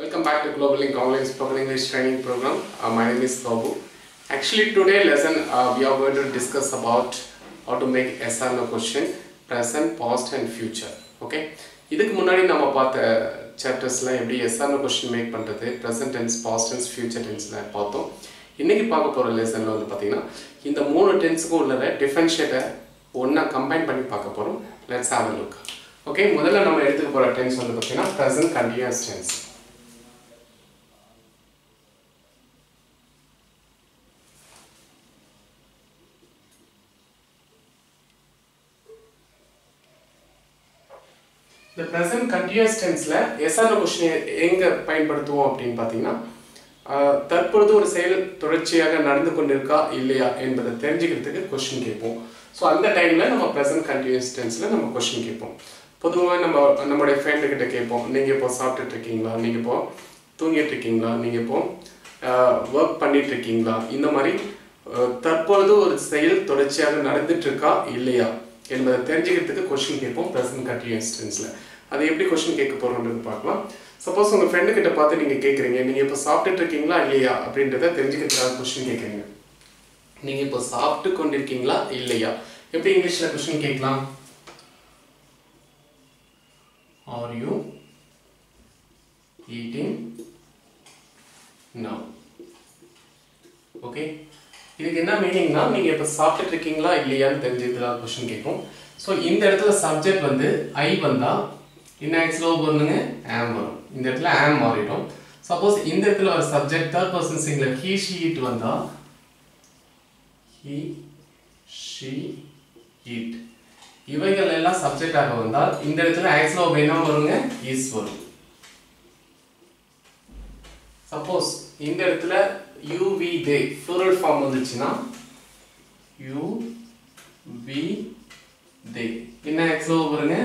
Welcome back to Global Link Online Spoken English Training Program. Uh, my name is Babu. Actually, today lesson uh, we are going to discuss about how to make yes or no question, present, past and future. Okay? இதுக்கு முன்னாடி நம்ம பார்த்த சாப்டர்ஸ்லாம் எப்படி yes question make பண்ணுறது present tense past tense future டென்ஸில் பார்த்தோம் இன்றைக்கி பார்க்க போகிற லெசனில் வந்து பார்த்திங்கன்னா இந்த மூணு டென்ஸுக்கும் உள்ள டிஃபரன்ஷியேட்டை ஒன்றா கம்பைன் பண்ணி பார்க்க போகிறோம் let's have a look okay முதல்ல நம்ம எடுத்துக்க போகிற டென்ஸ் வந்து பார்த்திங்கன்னா ப்ரெசன்ட் கண்டினியூஸ் டென்ஸ் இந்த ப்ரெசன்ட் கண்டினியூஸ் டென்ஸில் எஸ்ஆர் கொஷின் எங்கே பயன்படுத்துவோம் அப்படின்னு பார்த்தீங்கன்னா தற்பொழுது ஒரு செயல் தொடர்ச்சியாக நடந்து கொண்டிருக்கா இல்லையா என்பதை தெரிஞ்சுக்கிறதுக்கு கொஷின் கேட்போம். ஸோ அந்த டைமில் நம்ம ப்ரெசன்ட் கண்டினியூஸ் டென்ஸில் நம்ம கொஷின் கேட்போம். பொதுவாக நம்ம நம்மளுடைய ஃப்ரெண்டுக்கிட்ட கேட்போம். நீங்கள் இப்போ சாப்பிட்டுட்டு இருக்கீங்களா? நீங்கள் இப்போ தூங்கிட்டு இருக்கீங்களா? நீங்கள் இப்போ ஒர்க் பண்ணிட்டு இருக்கீங்களா? இந்த மாதிரி தற்பொழுது ஒரு செயல் தொடர்ச்சியாக நடந்துட்டு இருக்கா இல்லையா என்பதை தெரிஞ்சுக்கிறதுக்கு கொஸ்டின் கேட்போம். ப்ரெசன்ட் கண்டினியூஸ் டென்ஸில் அதை எப்படி கொஸ்டின் கேட்க போகிறோன்றது பார்க்கலாம். சப்போஸ் உங்கள் ஃப்ரெண்டு கிட்ட பார்த்து நீங்கள் கேட்குறீங்க நீங்கள் இப்போ சாப்பிட்டுட்டு இருக்கீங்களா இல்லையா? அப்படின்றத தெரிஞ்சுக்கிறதுக்காக கொஸ்டின் கேட்குறீங்க. நீங்கள் இப்போ சாப்பிட்டு கொண்டிருக்கீங்களா இல்லையா? எப்படி இங்கிலீஷில் கொஸ்டின் கேட்கலாம்? Are you eating now okay இதுக்கு என்ன மீனிங்னா நீங்கள் இப்போ சாப்பிட்டுட்டு இருக்கீங்களா இல்லையான்னு தெரிஞ்சுக்கிறதுக்காக கொஸ்டின் கேட்கும் ஸோ இந்த இடத்துல சப்ஜெக்ட் வந்து ஐ வந்தால் என்ன ஆக்சுவலோ பண்ணுங்க ஆம் வரும். இந்த இடத்துல ஆம் மாறிடும் சப்போஸ் இந்த இடத்துல ஒரு subject third person single he she it வந்தால் ஹீ ஷீ இட் இவைகள் எல்லாம் சப்ஜெக்டாக வந்தால் இந்த இடத்துல ஆக்சுவலோ என்ன வருங்க? இஸ் வரும். சப்போஸ் இந்த இடத்துல you we they plural form வந்துச்சுன்னா யூ வி தே என்ன ஆக்சுவலோ வருங்க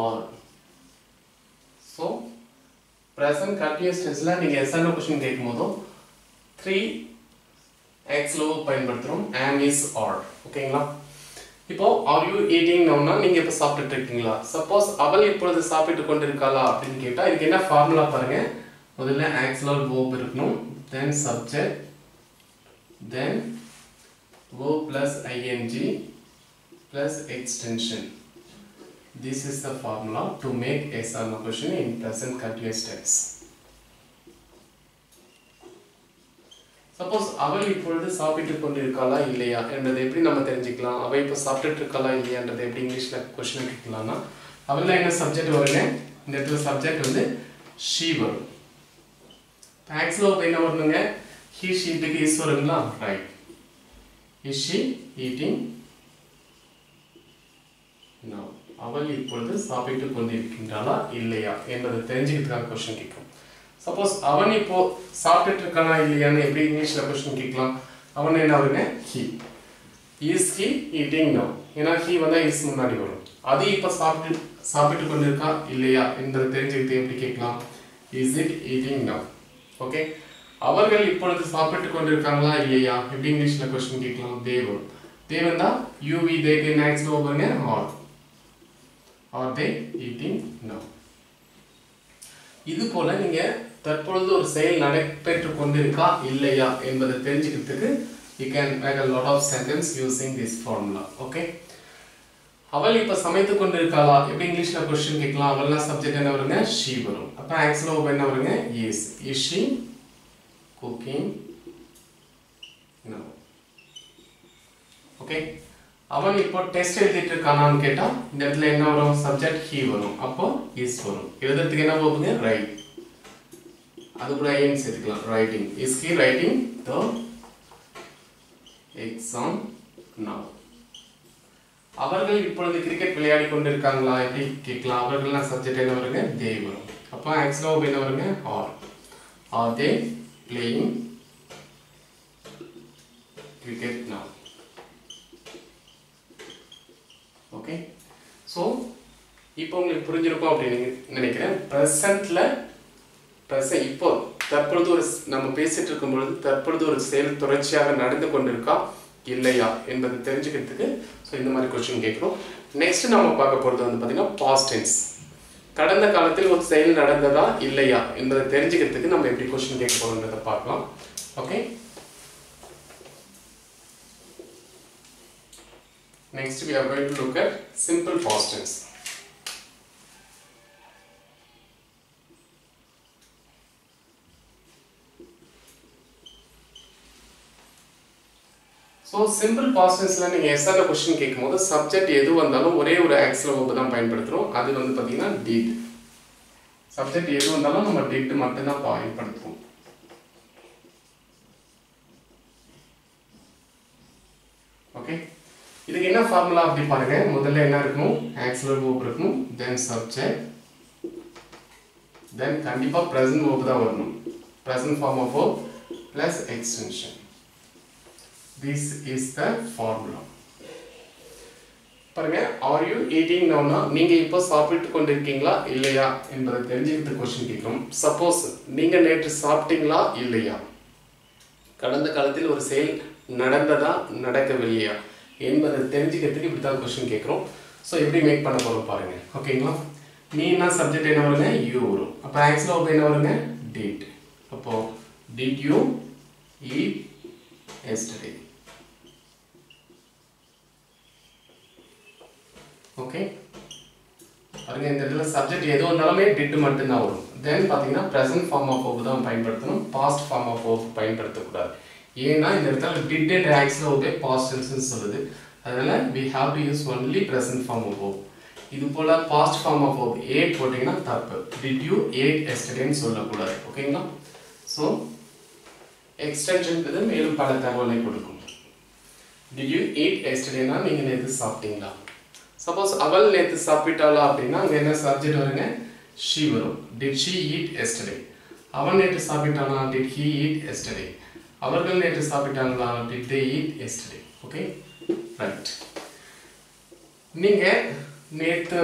ஆர் ஸோ ப்ரெசன்ட் கண்டினியூஸ் டென்ஸில் நீங்கள் எஸ்என்ஓ கொஷின் கேட்கும் போதும் த்ரீ எக்ஸ்லோ பயன்படுத்துகிறோம் ஆம் இஸ் ஆர் ஓகேங்களா இப்போ ஆர் யூ ஈட்டிங் நவுனா நீங்கள் இப்போ சாப்பிட்டுட்டு இருக்கீங்களா? சப்போஸ் அவள் இப்பொழுது சாப்பிட்டு கொண்டிருக்காளா அப்படின்னு கேட்டால் இதுக்கு என்ன ஃபார்முலா பாருங்க? முதல்ல ஆக்சுவல் verb இருக்கணும். Then subject then O plus ING plus extension this is the formula to make yes or no question in present continuous tense. சப்போஸ் அவள் இப்பொழுது சாப்பிட்டு கொண்டு இருக்காளா இல்லையா என்றதை எப்படி நம்ம தெரிஞ்சுக்கலாம்? அவள் இப்போ சாப்பிட்டுட்டு இருக்காளா இல்லையான்றதை எப்படி இங்கிலீஷில் கொஸ்டின் கேட்கலாம்னா அவள் என்ன சப்ஜெக்ட் வருங்க இந்த இடத்துல சப்ஜெக்ட் வந்து ஷீ வரும். ஆக்சுவலாக என்ன வரணுங்க ஹீ ஷீட்டுக்கு இஸ் வருங்களா? Right is she eating no அவள் இப்பொழுது சாப்பிட்டு கொண்டிருக்கின்றாளா? இல்லையா? என்பதை தெரிஞ்சுக்கிறதுக்காக கொஸ்டின் கேட்கும் சப்போஸ் அவன் இப்போ சாப்பிட்டுட்டு இருக்கானா இல்லையான்னு எப்படி இங்கிலீஷில் கொஸ்டின் கேட்கலாம்? அவன் என்ன வருங்க? He is he eating no ஏன்னா ஹீ வந்தா இஸ் முன்னாடி வரும். அது இப்போ சாப்பிட்டு சாப்பிட்டு கொண்டிருக்கா? இல்லையா? என்பதை தெரிஞ்சுக்கிட்டு எப்படி கேட்கலாம்? Is it eating no okay அவர்கள் இப்பொழுது சாப்பிட்டு கொண்டிருக்காங்களா இல்லையா? எப்படி இங்கிலீஷ்ல கொஸ்டின் கேட்கலாம்? தேவன். தேவன் தான் யூ வி தே கே next ஓவருங்க are are they eating no இது போல நீங்க தற்பொழுது ஒரு செயல் நடைபெற்று கொண்டிருக்கா? இல்லையா? என்பதை தெரிஞ்சுக்கிறதுக்கு you can make a lot of sentence using this formula okay அவள் இப்ப சமைத்து கொண்டிருக்காளா எப்படி இங்கிலீஷ்ல கொஸ்டின் கேட்கலாம் அவள்னா சப்ஜெக்ட் என்ன வருங்க she வரும் அப்ப ஆக்சுவலா என்ன வருங்க is is she cooking? No. Okay அவன் இப்போ டெஸ்ட் எழுதிட்டு இருக்கானான்னு கேட்டா இந்த இடத்துல என்ன வரும் சப்ஜெக்ட் ஹீ வரும் அப்போ இஸ் வரும் எழுதுறதுக்கு என்ன போகுங்க ரைட் அது கூட ஐஎன் சேர்த்துக்கலாம் writing is he writing the exam now அவர்கள் இப்பொழுது கிரிக்கெட் விளையாடி கொண்டிருக்காங்களா எப்படி கேட்கலாம். அவர்கள்லாம் சப்ஜெக்ட் என்ன வருங்க தே வரும் அப்போ ஆக்சுவலாக என்ன வருங்க are are they playing cricket now okay so இப்போ உங்களுக்கு புரிஞ்சிருக்கும் அப்படின்னு நினைக்கிறேன். ப்ரெசண்ட்டில் ப்ரெசன் இப்போ தற்பொழுது ஒரு நம்ம பேசிட்டு இருக்கும் பொழுது தற்பொழுது ஒரு செயல் தொடர்ச்சியாக நடந்து கொண்டிருக்கா? இல்லையா என்பதை தெரிஞ்சுக்கிறதுக்கு ஸோ இந்த மாதிரி கொஸ்டின் கேட்குறோம். நெக்ஸ்ட் நம்ம பார்க்க போகிறது வந்து பார்த்தீங்கன்னா பாஸ்டென்ஸ் கடந்த காலத்தில் ஒரு செயல் நடந்ததா இல்லையா என்பதை தெரிஞ்சுக்கிறதுக்கு நம்ம எப்படி கொஸ்டின் கேட்க போறோம்ன்றதை பார்க்கலாம். Okay Next we are going to look at simple past tense. So simple பாஸ்டன்ஸில் நீங்கள் எஸ்ஆர் கொஸ்டின் கேட்கும்போது சப்ஜெக்ட் எது வந்தாலும் ஒரே ஒரு ஆக்சில் verb தான் பயன்படுத்துகிறோம் அது வந்து பார்த்தீங்கன்னா டீட் சப்ஜெக்ட் எது வந்தாலும் நம்ம did மட்டும்தான் பயன்படுத்துவோம். ஓகே இதுக்கு என்ன ஃபார்முலா அப்படி பாருங்க. முதல்ல என்ன இருக்கணும்? ஆக்சிலர் verb இருக்கணும். தென் சப்ஜெக்ட் தென் கண்டிப்பாக ப்ரெசன்ட் verb தான் வரணும். Present form verb plus extension extension this is the formula. பாருங்க ஆர் யூ ஈட்டிங் நவுனா நீங்க இப்போ சாப்பிட்டு கொண்டிருக்கீங்களா இல்லையா என்பதை தெரிஞ்சுக்கிட்டு கொஸ்டின் கேட்கும். சப்போஸ் நீங்க நேற்று சாப்பிட்டீங்களா இல்லையா? கடந்த காலத்தில் ஒரு செயல் நடந்ததா நடக்கவில்லையா என்பதை தெரிஞ்சுக்கிறதுக்கு இப்படி தான் கொஸ்டின் கேட்குறோம். ஸோ எப்படி மேக் பண்ண போகிறோம் பாருங்க. ஓகேங்களா நீ என்ன சப்ஜெக்ட் என்ன வருங்க? யூ வரும். அப்போ ஆக்சுவலாக என்ன வருங்க? டேட் அப்போது did you eat yesterday. Okay பாருங்க இந்த இடத்துல சப்ஜெக்ட் எது வந்தாலுமே டிட் மட்டும்தான் வரும். தென் பார்த்தீங்கன்னா ப்ரெசன்ட் ஃபார்ம் ஆஃப் ஓப் தான் பயன்படுத்தணும். பாஸ்ட் ஃபார்ம் ஆஃப் verb பயன்படுத்தக்கூடாது. ஏன்னா இந்த இடத்துல டிட் அண்ட் ஆக்ஸில் ஒரே பாஸ்ட் சொல்லுது. அதனால we have to use only present form of verb இது போல் past form of verb ate போட்டிங்கன்னா தப்பு. டிட் யூ ஏட் எஸ்டடேன்னு சொல்லக்கூடாது. ஓகேங்களா ஸோ எக்ஸ்டென்ஷன்றது மேலும் பல தகவலை கொடுக்கும். Did யூ ஈட் yesterdayனா நீங்கள் நேற்று சாப்பிட்டீங்களா? சப்போஸ் அவள் நேற்று சாப்பிட்டாளா அப்படின்னா அங்கே என்ன சப்ஜெக்ட் வருங்க? ஷீ வரும். டிட் ஷீ ஈட் எஸ்டர்டே அவன் நேற்று சாப்பிட்டானா? டிட் ஹீ ஈட் எஸ்டர்டே அவர்கள் நேற்று சாப்பிட்டாங்களா? Did they eat yesterday okay right நீங்கள் நேற்று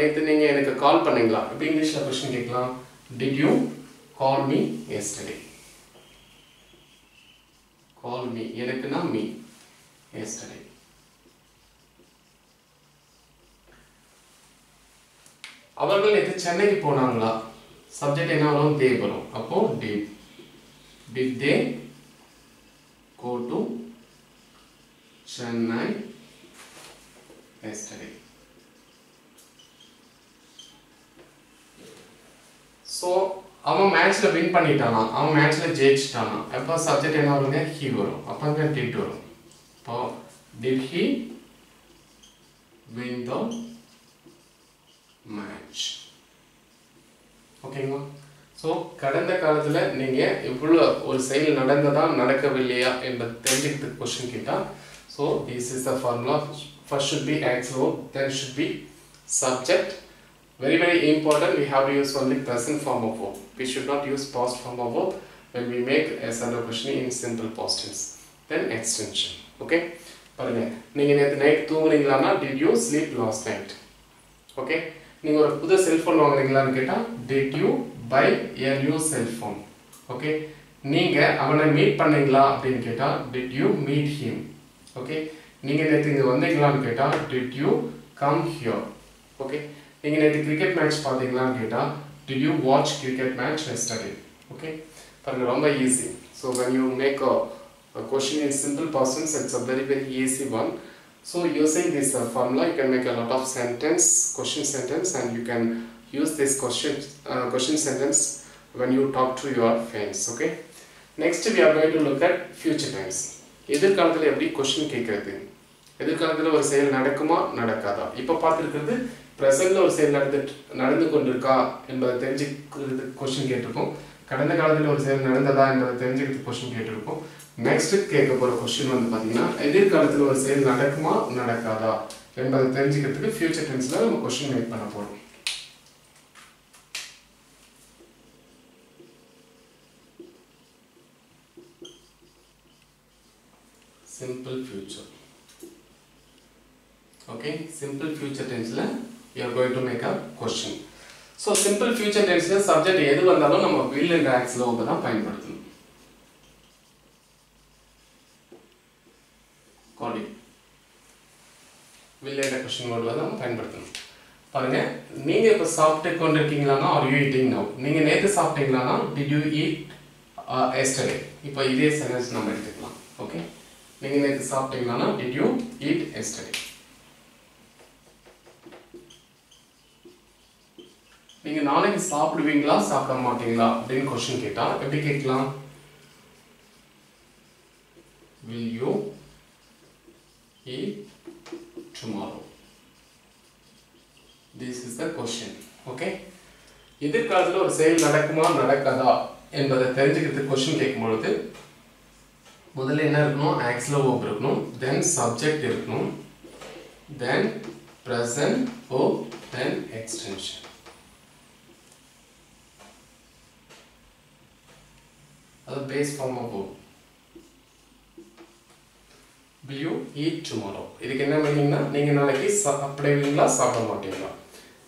நேற்று நீங்கள் எனக்கு கால் பண்ணீங்களா? இப்போ இங்கிலீஷில் கொஸ்டின் கேட்கலாம். Did you call me yesterday call me எனக்குன்னா மீ எஸ்டர்டே அவர்கள் நேற்று சென்னைக்கு போனாங்களா? சப்ஜெக்ட் என்ன வரும்? தே வரும். அப்போ did did they go to Chennai yesterday? So அவன் மேட்ச்ல வின் பண்ணிட்டானா அவன் மேட்ச்ல ஜெயிச்சிட்டானா அப்போ சப்ஜெக்ட் என்ன வருங்க? ஹி வரும். அப்போ அங்கே டிட் வரும். இப்போ did he win the match ஓகேங்களா ஸோ கடந்த காலத்தில் நீங்கள் இவ்வளோ ஒரு செயல் நடந்ததா நடக்கவில்லையா என்பது தெரிஞ்சுக்கிறதுக்கு கொஸ்டின் கேட்டால் so this is the formula first should be actual then should be subject very very important we have to use only present form of verb we should not use past form of verb when we make a sentence question in simple past tense then extension okay பாருங்க நீங்க நேத்து night தூங்குனீங்களானா did you sleep last night okay நீங்க ஒரு புது cellphone வாங்குறீங்களான்னு கேட்டா did you buy a new cell phone okay நீங்க அவனை மீட் பண்ணீங்களா அப்படின்னு கேட்டா did you meet him okay நீங்க நேத்து இங்க வந்தீங்களான்னு கேட்டா did you come here okay நீங்க நேற்று கிரிக்கெட் மேட்ச் பார்த்தீங்களான்னு கேட்டால் did you watch cricket match yesterday okay பாருங்க ரொம்ப easy so when you make a question in simple present it's a very very easy one so using this formula you can make a lot of sentence question sentence and you can use this question question sentence when you talk to your friends okay? Next we are going to look at future tense. எதிர்காலத்தில் எப்படி question கேட்கறது எதிர்காலத்தில் ஒரு செயல் நடக்குமா? நடக்காதா? இப்போ பார்த்துருக்கிறது ப்ரெசென்ட்ல ஒரு செயல் நடந்துட்டு நடந்து கொண்டிருக்கா என்பதை தெரிஞ்சுக்கிறது கொஸ்டின் கேட்டிருக்கோம். கடந்த காலத்தில் ஒரு செயல் நடந்ததா என்பதை தெரிஞ்சுக்கிறது கொஸ்டின் கேட்டிருக்கோம். நெக்ஸ்ட் கேட்க போகிற கொஸ்டின் வந்து பார்த்தீங்கன்னா எதிர்காலத்தில் ஒரு செயல் நடக்குமா? நடக்காதா? என்பதை தெரிஞ்சுக்கிறதுக்கு ஃபியூச்சர் டென்ஸில் நம்ம கொஸ்டின் மேக் பண்ண போகிறோம் simple future. Okay simple future tenseல you are going to make a question. So simple future tenseல subject எது வந்தாலும் நம்ம will and acts ல தான் பயன்படுத்தணும். Calling will and question word தான் நம்ம பயன்படுத்தணும். பாருங்க நீங்க இப்ப சாப்பிட்டு கொண்டிருக்கீங்களானா are you eating now? நீங்க நேத்து சாப்பிட்டீங்களானா did you eat uh, yesterday? இப்போ இதே சென்டென்ஸ் நம்ம எடுத்துக்கலாம். ஓகே நீங்க நேத்து சாப்பிட்டீங்களானா did you eat yesterday? நீங்க நாளைக்கு சாப்பிடுவீங்களா சாப்பிட மாட்டீங்களா அப்படின்னு கொஸ்டின் கேட்டா எப்படி கேட்கலாம்? Will you eat tomorrow? This is the question okay? எதிர்காலத்தில் ஒரு செயல் நடக்குமா நடக்காதா என்பதை தெரிஞ்சுக்கிறதுக்கு கொஸ்டின் கேட்கும்பொழுது முதல்ல என்ன இருக்கணும்? ஆக்ஸ்ல ஓப் இருக்கணும் தென் சப்ஜெக்ட் இருக்கணும் then present verb then extension அது base form of verb will tomorrow இதுக்கு என்ன பண்ணீங்கன்னா நீங்க நாளைக்கு சாப்பிடுவீங்களா சாப்பிட மாட்டீங்களா?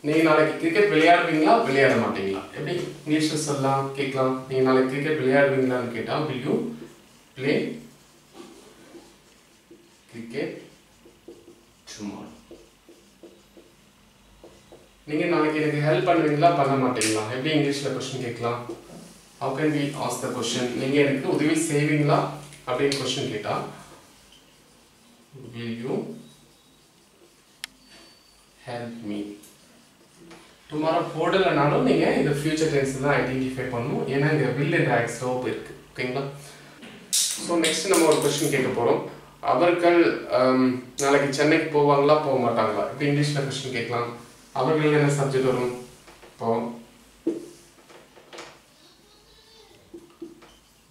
நீங்க நாளைக்கு கிரிக்கெட் விளையாடுவீங்களா விளையாட மாட்டீங்களா? எப்படி? இங்கிலீஷில் சொல்லலாம் கேட்கலாம். நீங்க நாளைக்கு கிரிக்கெட் விளையாடுவீங்களான்னு கேட்டால் will you play cricket tomorrow நீங்க நாளைக்கு எனக்கு ஹெல்ப் பண்ணுவீங்களா பண்ண மாட்டீங்களா? எப்படி இங்கிலீஷ்ல கொஸ்டின் கேட்கலாம்? How can we ask the question? நீங்கள் எனக்கு உதவி செய்வீங்களா? அப்படின்னு கொஸ்டின் கேட்டா will you help me? Tomorrow போடலைனாலும் நீங்கள் இந்த ஃபியூச்சர் டென்ஸ் தான் ஐடென்டிஃபை பண்ணணும். ஏன்னா இங்கே வில் என்ற ஆக்ஸ்லோப் இருக்கு. ஓகேங்களா? ஸோ நெக்ஸ்ட் நம்ம ஒரு கொஸ்டின் கேட்க போகிறோம் அவர்கள் um, நாளைக்கு சென்னைக்கு போவாங்களா? போக மாட்டாங்களா? இப்போ இங்கிலீஷில் கொஸ்டின் கேட்கலாம். அவர்கள் என்ன சப்ஜெக்ட் வரும்? இப்போ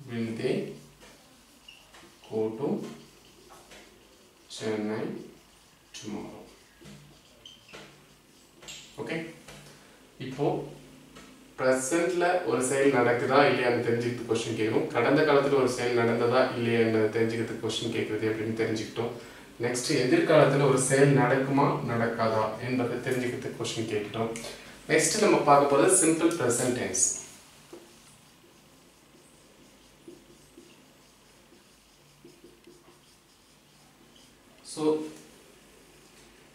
will they go to Chennai tomorrow. Okay இப்போ ப்ரெசண்ட்ல ஒரு செயல் நடக்குதா இல்லையான்னு தெரிஞ்சுக்கிறது கொஸ்டின் கேட்கணும். கடந்த காலத்தில் ஒரு செயல் நடந்ததா இல்லையான்னு என்பதை தெரிஞ்சுக்கிறதுக்கு கொஸ்டின் கேட்குறது அப்படின்னு தெரிஞ்சுக்கிட்டோம். நெக்ஸ்ட் எதிர்காலத்தில் ஒரு செயல் நடக்குமா நடக்காதா என்பதை தெரிஞ்சுக்கிறதுக்கு கொஸ்டின் கேட்கிட்டோம் நெக்ஸ்ட் நம்ம பார்க்க போகிறது simple present tense so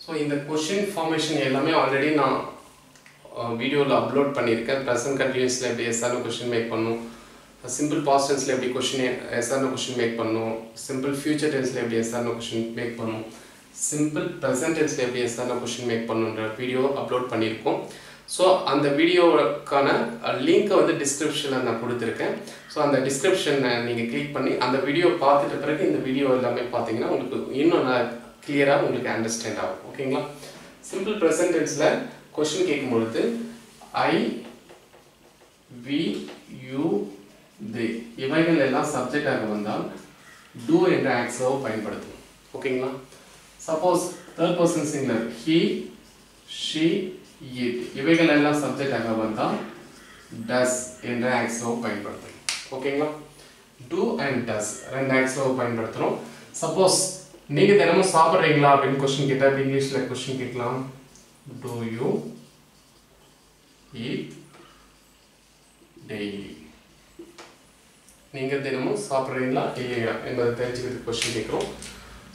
so இந்த கொஷின் ஃபார்மேஷன் எல்லாமே ஆல்ரெடி நான் uh, வீடியோவில் அப்லோட் பண்ணியிருக்கேன். ப்ரெசன்ட் கண்டினியூஸில் எப்படி எஸ்ஆர்னு கொஷின் மேக் பண்ணும்? சிம்பிள் பாஸ்ட் டென்ஸில் எப்படி கொஷின் எஸ்ஆர்னு கொஷின் மேக் பண்ணும்? சிம்பிள் ஃபியூச்சர் டென்ஸில் எப்படி எஸ்ஆர்னு கொஷின் மேக் பண்ணும்? சிம்பிள் ப்ரெசன்ட் டென்ஸில் எப்படி எஸ்ஆர்னு கொஷின் மேக் பண்ணுன்ற வீடியோ அப்லோட் பண்ணியிருக்கோம். ஸோ அந்த வீடியோவுக்கான லிங்க்கை வந்து டிஸ்கிரிப்ஷனில் நான் கொடுத்துருக்கேன். ஸோ அந்த டிஸ்கிரிப்ஷனை நீங்கள் கிளிக் பண்ணி அந்த வீடியோ பார்த்துட்ட பிறகு இந்த வீடியோ எல்லாமே பார்த்தீங்கன்னா உங்களுக்கு இன்னும் நான் கிளியராக உங்களுக்கு அண்டர்ஸ்டாண்ட் ஆகும். ஓகேங்களா சிம்பிள் ப்ரெசன்டென்ஸில் கொஷின் கேட்கும் பொழுது ஐ வி யூ தே இவைகள் எல்லாம் சப்ஜெக்டாக வந்தால் டூ என்ற ஆக்ஸோ பயன்படுத்தும் ஓகேங்களா suppose third person singular he she இவைகள் எல்லாம் சப்ஜெக்டாக வந்தால் டஸ் என்ற ஆக்ஸோ பயன்படுத்தும் ஓகேங்களா டூ அண்ட் டஸ் ரெண்டு ஆக்ஸோ பயன்படுத்துகிறோம் சப்போஸ் நீங்க தினமும் சாப்பிட்றீங்களா அப்படின்னு கொஸ்டின் கேட்டா இப்படி இங்கிலீஷ்ல கொஸ்டின் கேட்கலாம் டு யூ eat டெய்லி நீங்க தினமும் சாப்பிட்றீங்களா இல்லையா என்பதை தெரிஞ்சுக்கிறதுக்கு கொஸ்டின் கேட்குறோம்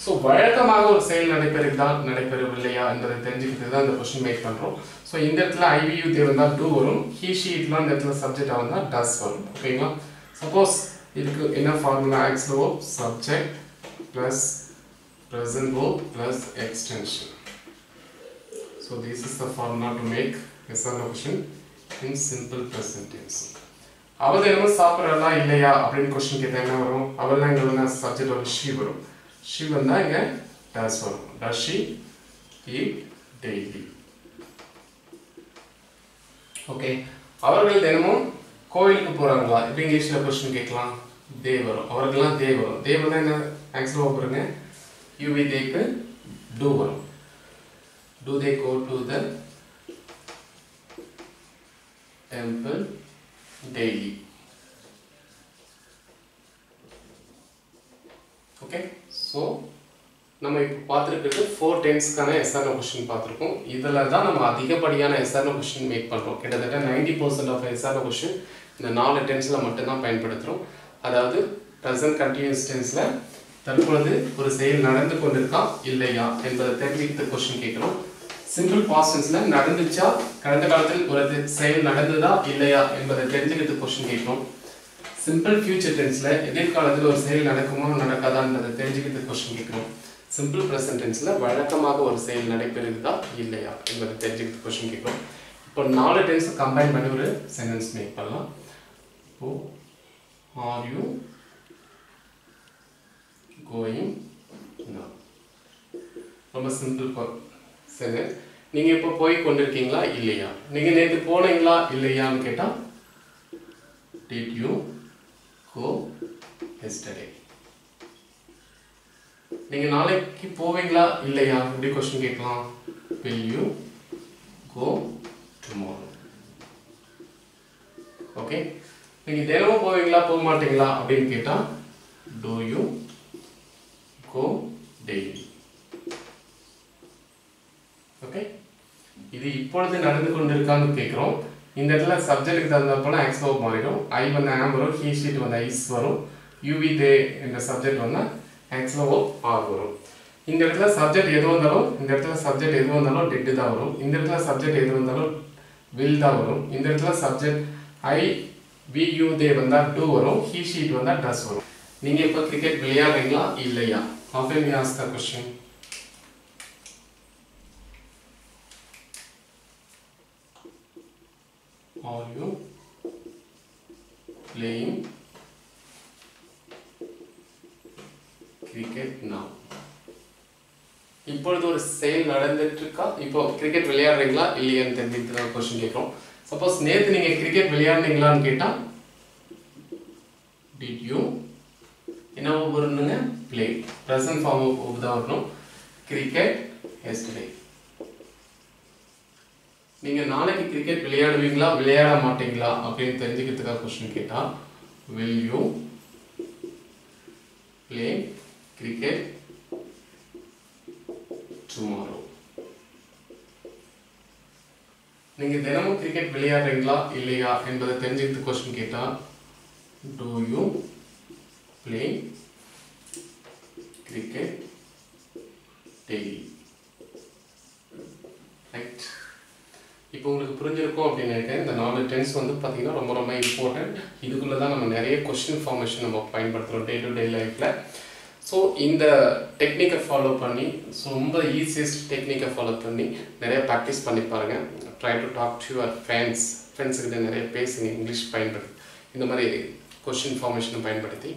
ஸோ வழக்கமாக ஒரு செயல் நடைபெறுதா நடைபெறவில்லையா என்பதை தெரிஞ்சுக்கிட்டு தான் இந்த கொஸ்டின் மேக் பண்ணுறோம் ஸோ இந்த இடத்துல ஐவியூ தேவை இருந்தால் டூ வரும். ஹீ இட்லாம் இந்த இடத்துல சப்ஜெக்டாக வந்தால் டஸ் வரும். ஓகேங்களா சப்போஸ் இதுக்கு என்ன formula ஆக்ஸ்லோ subject plus present verb plus extension. So this is the formula to make yes or no question in simple present tense. அவள் என்ன சாப்பிட்றதா இல்லையா அப்படின்னு கொஸ்டின் கேட்டால் என்ன வரும்? அவள் இங்க வந்து சப்ஜெக்ட் ஒரு ஷீ வரும். ஷி வந்தா இங்க டஸ் வரும் does she eat daily okay அவர்கள் தினமும் கோயிலுக்கு போறாங்களா? இப்படி இங்கிலீஷ்ல கொஸ்டின் கேட்கலாம். தே வரும் அவர்கள்லாம் தே வரும் தே வந்து என்ன ஆக்சுவலாக பாருங்க. யூவி தேக்கு டூ வரும் do they go to the temple daily okay so நம்ம இப்போ பார்த்துருக்கிறது ஃபோர் டென்ஸ்க்கான எஸ்ஆர்னோ கொஸ்டின் பார்த்துருக்கோம். இதில் தான் நம்ம அதிகப்படியான எஸ்ஆர்னோ கொஸ்டின் மேக் பண்ணுறோம் கிட்டத்தட்ட ninety percent of yes or no question இந்த நாலு டென்ஸில் மட்டும்தான் பயன்படுத்துகிறோம் அதாவது ப்ரெசன்ட் கண்டினியூஸ் டென்ஸில் தற்பொழுது ஒரு செயல் நடந்து கொண்டிருக்கா இல்லையா என்பதை தெரிவித்த கொஸ்டின் கேட்குறோம். சிம்பிள் பாஸ்டன்ஸ்ல நடந்துச்சா? கடந்த காலத்தில் ஒரு செயல் நடந்ததா இல்லையா என்பதை தெரிஞ்சுக்கிறதுக்கு கொஸ்டின் கேட்குறோம். சிம்பிள் ஃபியூச்சர் டென்ஸில் எதிர்காலத்தில் ஒரு செயல் நடக்குமா நடக்காதான்றதை தெரிஞ்சுக்கிட்டு கொஸ்டின் கேட்கும் சிம்பிள் ப்ரெசன்ட் டென்ஸில் வழக்கமாக ஒரு செயல் நடைபெறுதா இல்லையா என்பதை தெரிஞ்சுக்கிட்டு கொஸ்டின் கேட்கும் இப்போ நாலு டென்ஸ் கம்பைன் பண்ணி ஒரு சென்டென்ஸ் மேக் பண்ணலாம். இப்போ ஆர் யூ கோயிங் ரொம்ப சிம்பிள் சென்டென்ஸ் நீங்கள் இப்போ போய் கொண்டிருக்கீங்களா இல்லையா? நீங்கள் நேற்று போனீங்களா இல்லையான்னு கேட்டால் டிட் யூ go yesterday நீங்கள் நாளைக்கு போவீங்களா? இல்லையா? இப்படி கொஸ்டின் கேட்கலாம். Will you go tomorrow? Okay நீங்கள் தினமும் போவீங்களா? போக மாட்டீங்களா அப்படின்னு கேட்டால் do you go daily? Okay இது இப்பொழுது நடந்து கொண்டிருக்கான்னு கேட்குறோம். இந்த இடத்துல சப்ஜெக்ட்டுக்கு தகுந்த போல ஆக்ஸ்வோ மாறிடும். ஐ வந்து ஆம் வரும். ஹீ ஷீட் வந்து ஐஸ் வரும். யூவி தே என்ற சப்ஜெக்ட் வந்து ஆக்ஸ்வோ ஆர் வரும். இந்த இடத்துல சப்ஜெக்ட் எது வந்தாலும் இந்த இடத்துல சப்ஜெக்ட் எது வந்தாலும் டெட்டு தான் வரும். இந்த இடத்துல சப்ஜெக்ட் எது வந்தாலும் வில் தான் வரும். இந்த இடத்துல subject I we you they வந்தால் டூ வரும். ஹீ ஷீட் வந்தால் டஸ் வரும். நீங்கள் இப்போ கிரிக்கெட் விளையாடுறீங்களா? இல்லையா? Often ask the question Are you playing cricket now? இப்பொழுது ஒரு செயல் நடந்துட்டு இருக்கா இப்போ கிரிக்கெட் விளையாடுறீங்களா? இல்லையான்னு தெரிஞ்சுட்டு கொஸ்டின் கேட்குறோம். சப்போஸ் நேற்று நீங்க கிரிக்கெட் விளையாடுனீங்களான்னு கேட்டா டிட் யூ என்ன வரணுங்க பிளே ப்ரெசன்ட் ஃபார்ம் தான் வரணும் கிரிக்கெட் எஸ்டே நீங்கள் நாளைக்கு கிரிக்கெட் விளையாடுவீங்களா விளையாட மாட்டீங்களா அப்படின்னு தெரிஞ்சுக்கிறதுக்காக கொஸ்டின் கேட்டால் will you play cricket tomorrow நீங்கள் தினமும் கிரிக்கெட் விளையாடுறீங்களா இல்லையா என்பதை தெரிஞ்சுக்கிறதுக்கு கொஸ்டின் கேட்டால் do you play cricket daily right இப்போ உங்களுக்கு புரிஞ்சிருக்கும் அப்படின்னு நினைக்கிறேன். இந்த நாலு டென்ஸ் வந்து பார்த்தீங்கன்னா ரொம்ப ரொம்ப இம்பார்ட்டன்ட் இதுக்குள்ளே தான் நம்ம நிறைய கொஸ்டின் ஃபார்மேஷன் நம்ம பயன்படுத்துகிறோம் டே டு டே லைஃப்பில் ஸோ இந்த டெக்னிக்கை ஃபாலோ பண்ணி ஸோ ரொம்ப ஈஸியஸ்ட் டெக்னிக்கை ஃபாலோ பண்ணி நிறைய ப்ராக்டிஸ் பண்ணி பாருங்கள் try to talk to your friends ஃப்ரெண்ட்ஸுக்கிட்ட நிறைய பேசுங்க இங்கிலீஷ் பயன்படுத்தி. இந்த மாதிரி கொஸ்டின் ஃபார்மேஷனை பயன்படுத்தி.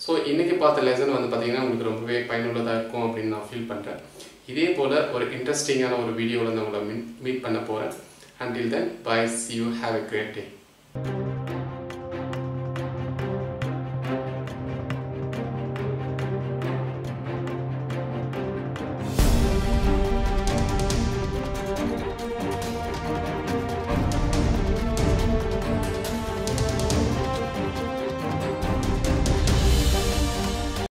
ஸோ இன்றைக்கி பார்த்த லெசன் வந்து பார்த்தீங்கன்னா உங்களுக்கு ரொம்பவே பயனுள்ளதாக இருக்கும் அப்படின்னு நான் ஃபீல் பண்ணுறேன் இதே போல் ஒரு இன்ட்ரெஸ்டிங்கான ஒரு வீடியோவில் நான் உங்களை மீட் மீட் பண்ண போகிறேன் until then bye see you have a great day